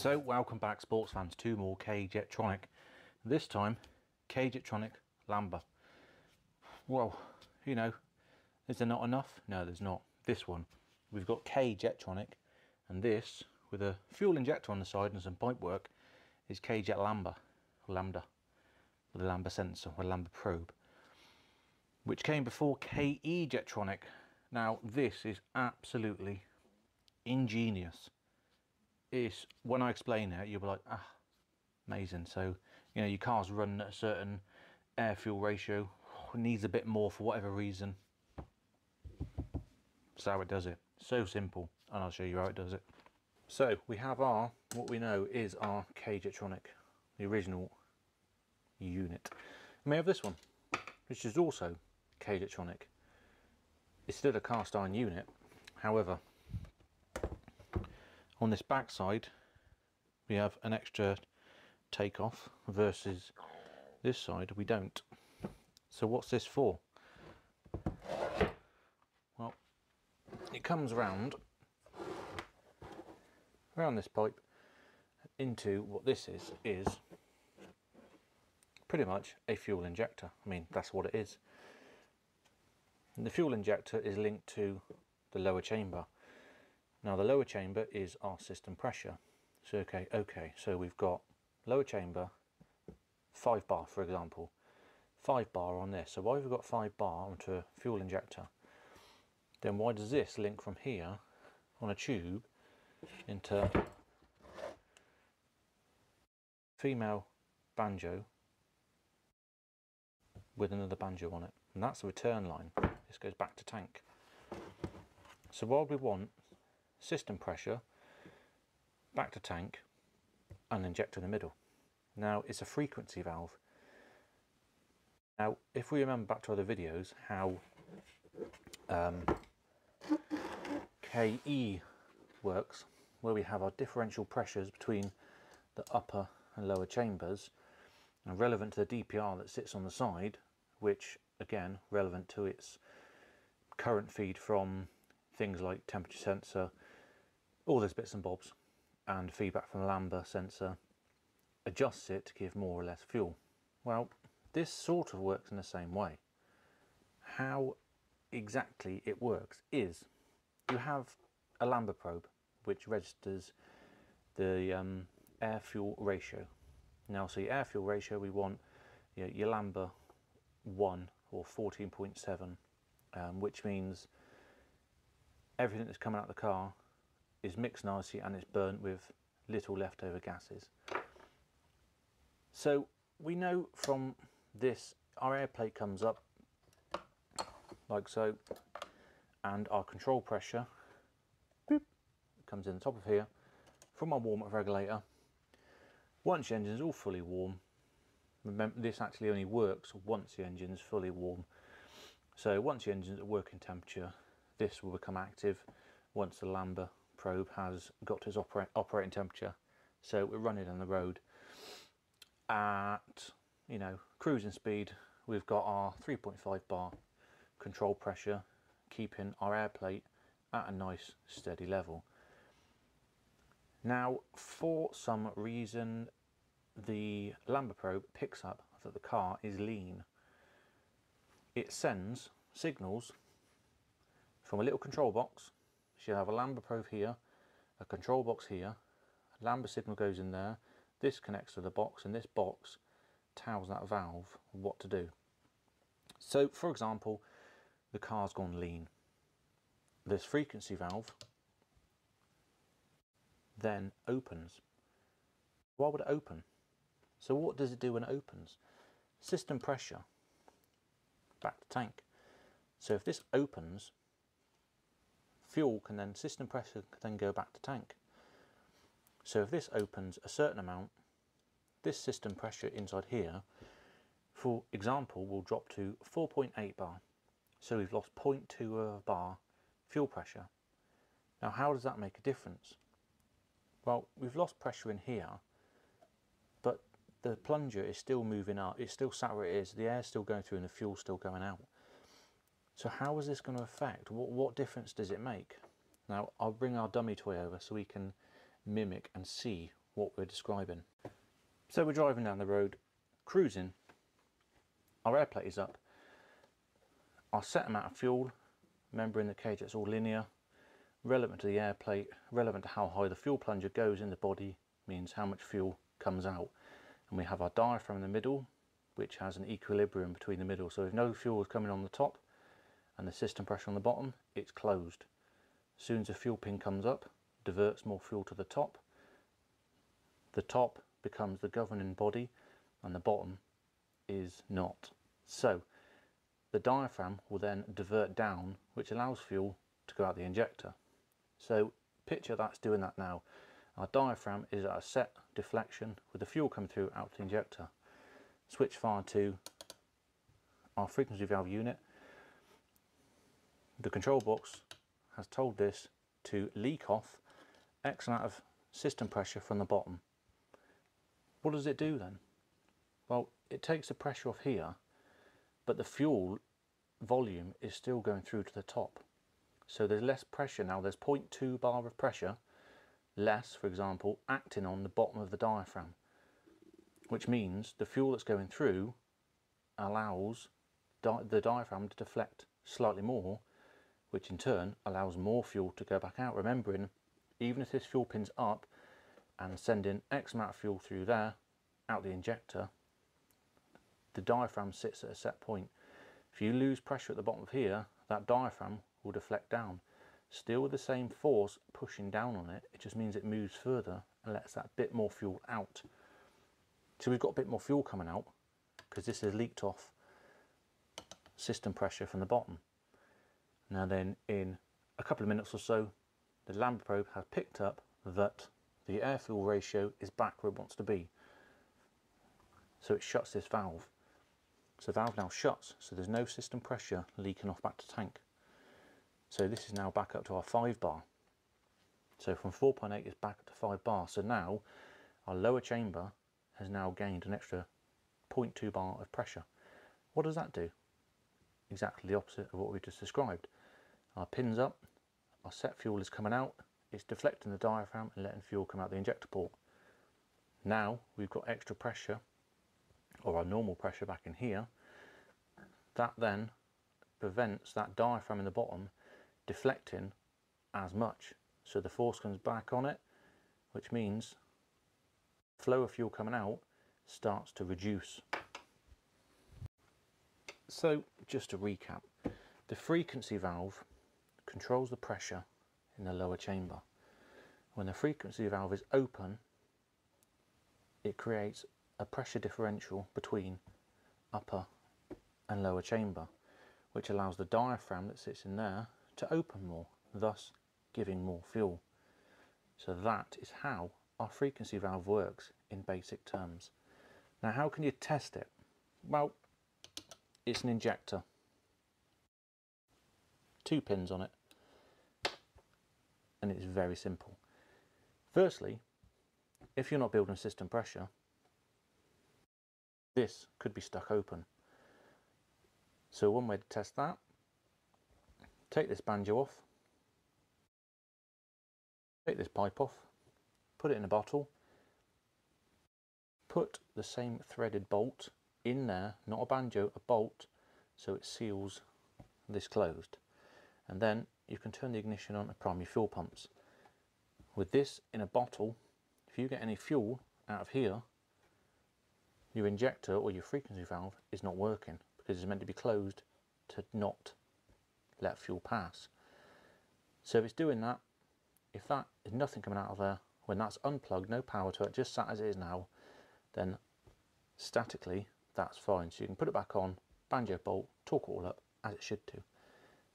So welcome back sports fans to more K-Jetronic. This time K-Jetronic Lamba. Well, you know, is there not enough? No, there's not. This one, we've got K-Jetronic and this with a fuel injector on the side and some pipe work is K-Jet Lamba, Lambda, with a Lamba sensor, or a Lamba probe, which came before KE Jetronic. Now this is absolutely ingenious is when I explain it, you'll be like, ah, amazing. So, you know, your car's run at a certain air fuel ratio, needs a bit more for whatever reason. That's how it does it. So simple, and I'll show you how it does it. So we have our, what we know is our K-Jetronic, the original unit. And we have this one, which is also K-Jetronic. It's still a cast iron unit, however, on this back side we have an extra takeoff versus this side we don't. So what's this for? Well, it comes round around this pipe into what this is is pretty much a fuel injector. I mean that's what it is. And the fuel injector is linked to the lower chamber now the lower chamber is our system pressure. So okay, okay, so we've got lower chamber, 5 bar for example, 5 bar on this. So why have we got 5 bar onto a fuel injector? Then why does this link from here on a tube into female banjo with another banjo on it? And that's the return line. This goes back to tank. So what we want system pressure, back to tank, and injector in the middle. Now it's a frequency valve. Now if we remember back to other videos how um, KE works, where we have our differential pressures between the upper and lower chambers, and relevant to the DPR that sits on the side, which again relevant to its current feed from things like temperature sensor, all those bits and bobs, and feedback from the Lambda sensor adjusts it to give more or less fuel. Well, this sort of works in the same way. How exactly it works is you have a Lambda probe which registers the um, air fuel ratio. Now, see, air fuel ratio we want you know, your Lambda 1 or 14.7, um, which means everything that's coming out of the car is mixed nicely and it's burnt with little leftover gases. So we know from this our air plate comes up like so and our control pressure boop, comes in the top of here from our warm-up regulator. Once the engine is all fully warm, remember this actually only works once the engine is fully warm. So once the engine is at working temperature this will become active once the Lamba probe has got to its opera operating temperature. So we're running on the road at, you know, cruising speed. We've got our 3.5 bar control pressure, keeping our air plate at a nice steady level. Now, for some reason, the Lamba probe picks up that the car is lean. It sends signals from a little control box. You have a Lambda probe here, a control box here, a Lamba signal goes in there, this connects to the box and this box tells that valve what to do. So for example, the car's gone lean. This frequency valve then opens. Why would it open? So what does it do when it opens? System pressure, back to tank. So if this opens, fuel can then, system pressure can then go back to tank. So if this opens a certain amount, this system pressure inside here, for example, will drop to 4.8 bar. So we've lost 0.2 bar fuel pressure. Now how does that make a difference? Well, we've lost pressure in here, but the plunger is still moving up. It's still sat where it is. The air's still going through and the fuel's still going out. So how is this going to affect? What, what difference does it make? Now I'll bring our dummy toy over so we can mimic and see what we're describing. So we're driving down the road, cruising, our air plate is up, our set amount of fuel, remember in the cage it's all linear, relevant to the air plate, relevant to how high the fuel plunger goes in the body, means how much fuel comes out. And we have our diaphragm in the middle, which has an equilibrium between the middle. So if no fuel is coming on the top and the system pressure on the bottom, it's closed. As soon as the fuel pin comes up, diverts more fuel to the top. The top becomes the governing body and the bottom is not. So the diaphragm will then divert down, which allows fuel to go out the injector. So picture that's doing that now. Our diaphragm is at a set deflection with the fuel coming through out the injector. Switch fire to our frequency valve unit. The control box has told this to leak off X amount of system pressure from the bottom. What does it do then? Well, it takes the pressure off here, but the fuel volume is still going through to the top. So there's less pressure now. There's 0.2 bar of pressure less, for example, acting on the bottom of the diaphragm, which means the fuel that's going through allows di the diaphragm to deflect slightly more, which in turn allows more fuel to go back out. Remembering, even if this fuel pin's up and sending X amount of fuel through there, out the injector, the diaphragm sits at a set point. If you lose pressure at the bottom of here, that diaphragm will deflect down. Still with the same force pushing down on it, it just means it moves further and lets that bit more fuel out. So we've got a bit more fuel coming out because this has leaked off system pressure from the bottom. Now then in a couple of minutes or so, the Lambda probe has picked up that the air fuel ratio is back where it wants to be. So it shuts this valve. So the valve now shuts, so there's no system pressure leaking off back to tank. So this is now back up to our 5 bar. So from 4.8 is back up to 5 bar. So now our lower chamber has now gained an extra 0.2 bar of pressure. What does that do? Exactly the opposite of what we just described. Our pin's up, our set fuel is coming out, it's deflecting the diaphragm and letting fuel come out the injector port. Now we've got extra pressure, or our normal pressure back in here. That then prevents that diaphragm in the bottom deflecting as much. So the force comes back on it, which means flow of fuel coming out starts to reduce. So just to recap, the frequency valve controls the pressure in the lower chamber. When the frequency valve is open, it creates a pressure differential between upper and lower chamber, which allows the diaphragm that sits in there to open more, thus giving more fuel. So that is how our frequency valve works in basic terms. Now how can you test it? Well, it's an injector. Two pins on it. And it's very simple. Firstly, if you're not building system pressure, this could be stuck open. So one way to test that take this banjo off, take this pipe off, put it in a bottle, put the same threaded bolt in there, not a banjo, a bolt, so it seals this closed. And then you can turn the ignition on to primary fuel pumps. With this in a bottle, if you get any fuel out of here, your injector or your frequency valve is not working because it's meant to be closed to not let fuel pass. So if it's doing that, if that is nothing coming out of there, when that's unplugged, no power to it, just sat as it is now, then statically that's fine. So you can put it back on, banjo bolt, torque it all up as it should do.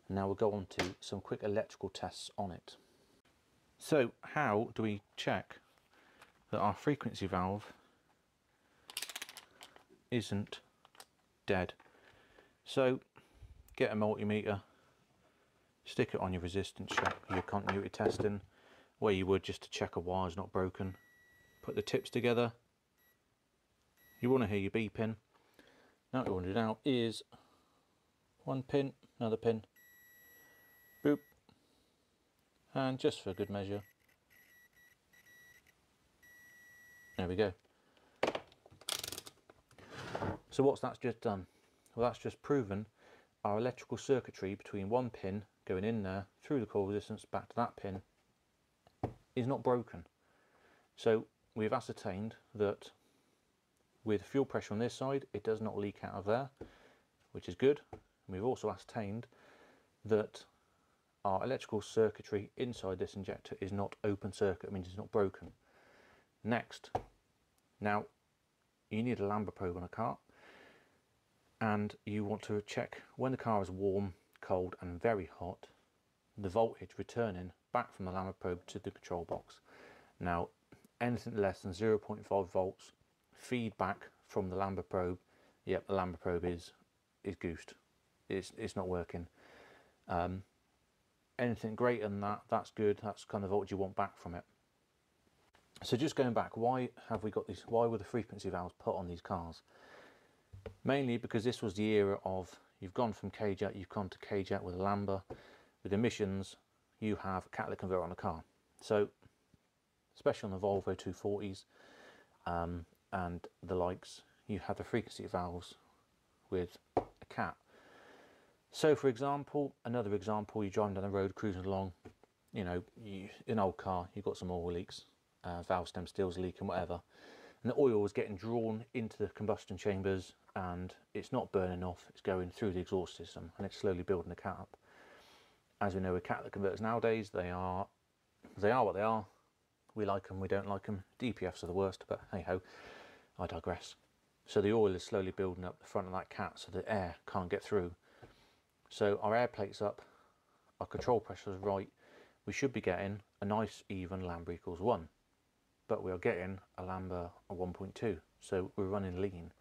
Now we'll go on to some quick electrical tests on it. So how do we check that our frequency valve isn't dead? So get a multimeter, stick it on your resistance check, your continuity testing, where you would just to check a wire's not broken. Put the tips together. You want to hear your beeping. Now what you want to do now is one pin, another pin, boop, and just for good measure, There we go. So what's that's just done? Well, that's just proven our electrical circuitry between one pin going in there through the coil resistance back to that pin is not broken. So we've ascertained that with fuel pressure on this side, it does not leak out of there, which is good. And we've also ascertained that our electrical circuitry inside this injector is not open circuit, it means it's not broken. Next, now you need a Lambda probe on a car and you want to check when the car is warm, cold and very hot, the voltage returning back from the Lambda probe to the control box. Now anything less than 0.5 volts feedback from the Lambda probe, yep the Lambda probe is, is goosed, it's, it's not working. Um, anything greater than that, that's good, that's kind of what you want back from it. So just going back, why have we got these, why were the frequency valves put on these cars? Mainly because this was the era of, you've gone from out, you've gone to out with a Lambda. With emissions, you have a catalytic converter on a car. So, especially on the Volvo 240s um, and the likes, you have the frequency valves with. So for example, another example, you're driving down the road, cruising along, you know, you, an old car, you've got some oil leaks, uh, valve stem seals leaking, whatever. And the oil is getting drawn into the combustion chambers and it's not burning off, it's going through the exhaust system and it's slowly building the cat up. As we know with catalytic converters nowadays, they are they are what they are. We like them, we don't like them. DPFs are the worst, but hey ho, I digress. So the oil is slowly building up the front of that cat so the air can't get through. So our air plate's up, our control pressure is right, we should be getting a nice even lambda equals 1 but we are getting a lambda of 1.2 so we're running lean.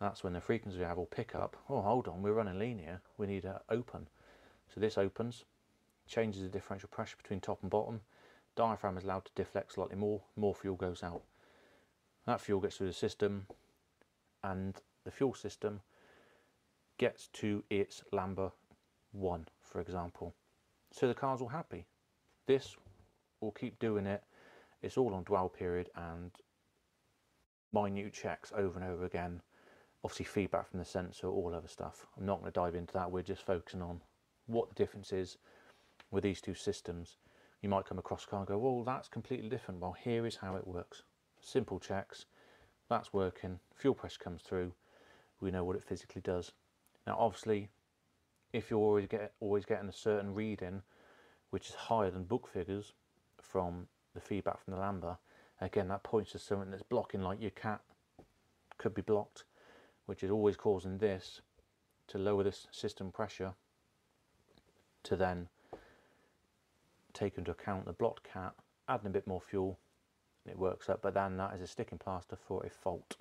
That's when the frequency valve will pick up. Oh hold on we're running lean here. We need to open. So this opens changes the differential pressure between top and bottom. Diaphragm is allowed to deflect slightly more more fuel goes out. That fuel gets through the system and the fuel system gets to its lambda 1 for example so the car's all happy this will keep doing it it's all on dwell period and minute checks over and over again. Obviously feedback from the sensor, all other stuff. I'm not going to dive into that. We're just focusing on what the difference is with these two systems. You might come across a car and go, well, that's completely different. Well, here is how it works. Simple checks. That's working. Fuel pressure comes through. We know what it physically does. Now, obviously, if you're always, get, always getting a certain reading, which is higher than book figures from the feedback from the Lambda, again that points to something that's blocking like your cat could be blocked, which is always causing this to lower this system pressure to then take into account the blocked cat, adding a bit more fuel, and it works up, but then that is a sticking plaster for a fault.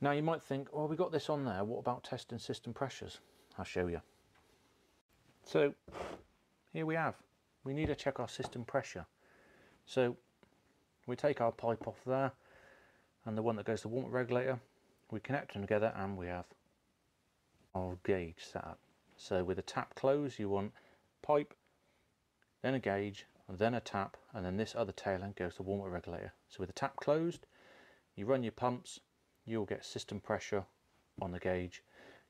Now you might think, well, we got this on there, what about testing system pressures? I'll show you. So here we have, we need to check our system pressure. So we take our pipe off there and the one that goes to the warm-up regulator, we connect them together and we have our gauge set up. So with the tap closed, you want pipe, then a gauge, then a tap, and then this other tail end goes to the warm-up regulator. So with the tap closed, you run your pumps, you'll get system pressure on the gauge.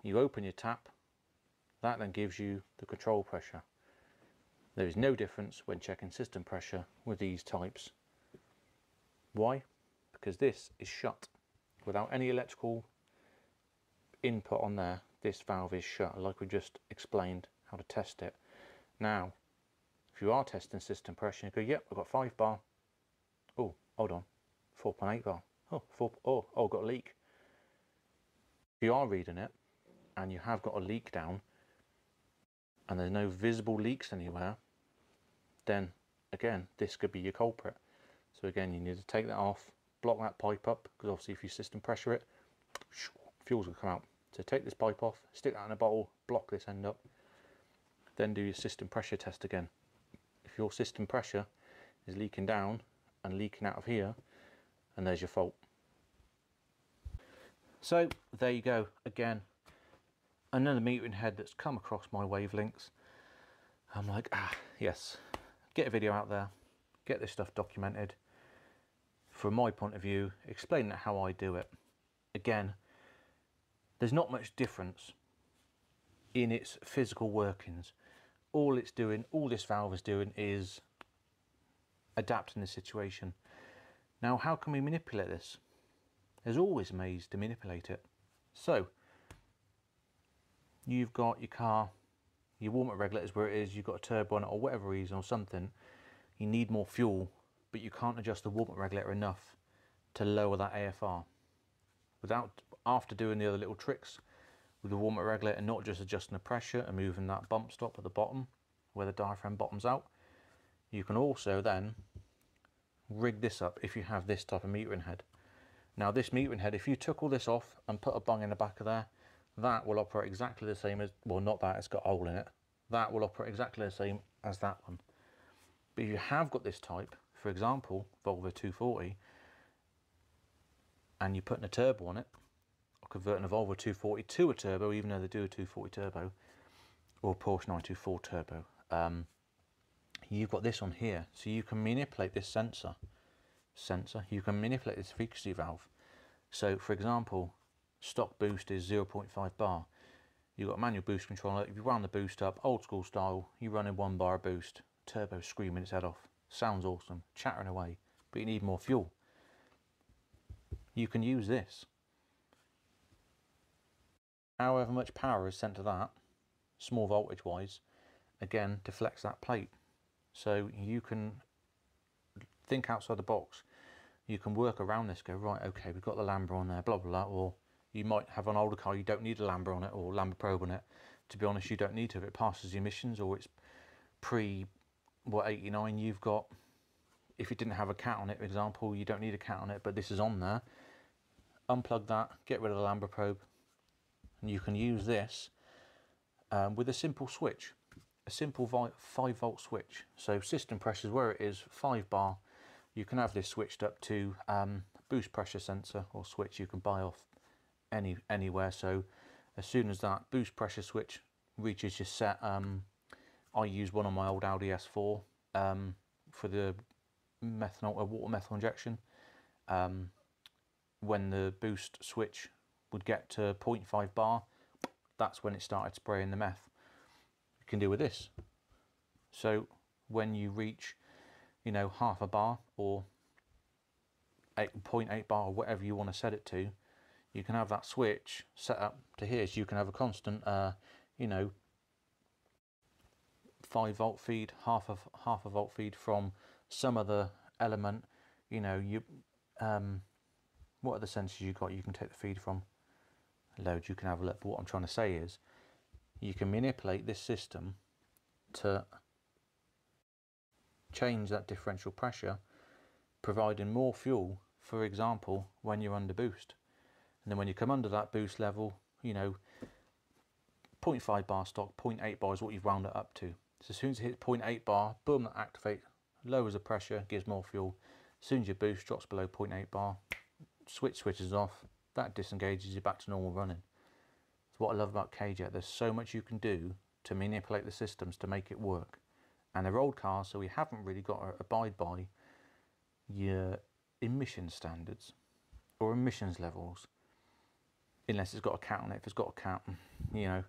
You open your tap, that then gives you the control pressure. There is no difference when checking system pressure with these types. Why? Because this is shut. Without any electrical input on there, this valve is shut, like we just explained how to test it. Now, if you are testing system pressure, you go, yep, I've got 5 bar. Oh, hold on, 4.8 bar. Oh, four, oh, oh, got a leak. If you are reading it, and you have got a leak down, and there's no visible leaks anywhere, then again this could be your culprit. So again you need to take that off block that pipe up because obviously if you system pressure it fuels will come out. So take this pipe off stick that in a bottle block this end up then do your system pressure test again. If your system pressure is leaking down and leaking out of here and there's your fault. So there you go again another metering head that's come across my wavelengths I'm like ah yes get a video out there, get this stuff documented. from my point of view, explain how I do it. Again, there's not much difference in its physical workings. All it's doing, all this valve is doing is adapting the situation. Now, how can we manipulate this? There's always ways to manipulate it. So, you've got your car, your warm up regulator where it is, you've got a turbo on it or whatever reason or something, you need more fuel, but you can't adjust the warm up regulator enough to lower that AFR. Without, after doing the other little tricks with the warm up regulator, not just adjusting the pressure and moving that bump stop at the bottom where the diaphragm bottoms out, you can also then rig this up if you have this type of metering head. Now this metering head, if you took all this off and put a bung in the back of there, that will operate exactly the same as, well not that, it's got a hole in it. That will operate exactly the same as that one. But if you have got this type, for example, Volvo 240, and you're putting a turbo on it, or converting a Volvo 240 to a turbo, even though they do a 240 turbo, or a Porsche 924 turbo, um, you've got this on here. So you can manipulate this sensor, sensor, you can manipulate this frequency valve. So for example, stock boost is 0.5 bar. You've got a manual boost controller. If you run the boost up, old school style, you run in one bar boost, turbo screaming its head off. Sounds awesome, chattering away, but you need more fuel. You can use this. However much power is sent to that, small voltage wise, again deflects that plate. So you can think outside the box. You can work around this, go, right, okay, we've got the Lambda on there, blah, blah, blah. Or you might have an older car, you don't need a Lambda on it or Lambda probe on it. To be honest, you don't need to. If it passes emissions or it's pre, what, 89, you've got, if it didn't have a cat on it, for example, you don't need a cat on it, but this is on there. Unplug that, get rid of the Lambda probe, and you can use this um, with a simple switch a simple 5 volt switch. So system pressure is where it is, 5 bar. You can have this switched up to um, boost pressure sensor or switch you can buy off any anywhere. So as soon as that boost pressure switch reaches your set, um, I use one on my old Audi S4 um, for the methanol, uh, water methyl injection. Um, when the boost switch would get to 0.5 bar, that's when it started spraying the meth you can do with this. So when you reach, you know, half a bar or 8.8 bar or whatever you want to set it to, you can have that switch set up to here so you can have a constant, uh, you know, 5 volt feed, half of half a volt feed from some other element, you know, you um, what are the sensors you got you can take the feed from? Load, you can have a look, but what I'm trying to say is you can manipulate this system to change that differential pressure providing more fuel for example when you're under boost and then when you come under that boost level you know 0.5 bar stock 0.8 bar is what you've wound it up to so as soon as it hits 0.8 bar boom that activates, lowers the pressure gives more fuel as soon as your boost drops below 0.8 bar switch switches off that disengages you back to normal running That's what I love about K-Jet. There's so much you can do to manipulate the systems to make it work. And they're old cars, so we haven't really got to abide by your emission standards or emissions levels. Unless it's got a cat on it. If it's got a cat, you know,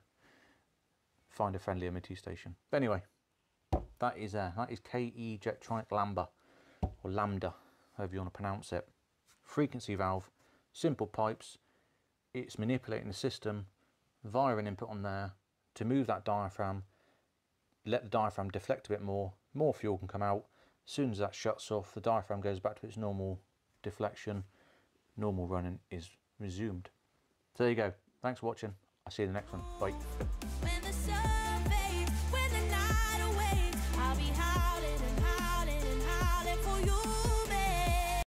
find a friendly MOT station. But anyway, that is uh, that is KE Jetronic Lambda or Lambda, however you want to pronounce it. Frequency valve, simple pipes. It's manipulating the system via an input on there to move that diaphragm, let the diaphragm deflect a bit more, more fuel can come out. As soon as that shuts off, the diaphragm goes back to its normal deflection, normal running is resumed. So there you go. Thanks for watching. I'll see you in the next one. Bye.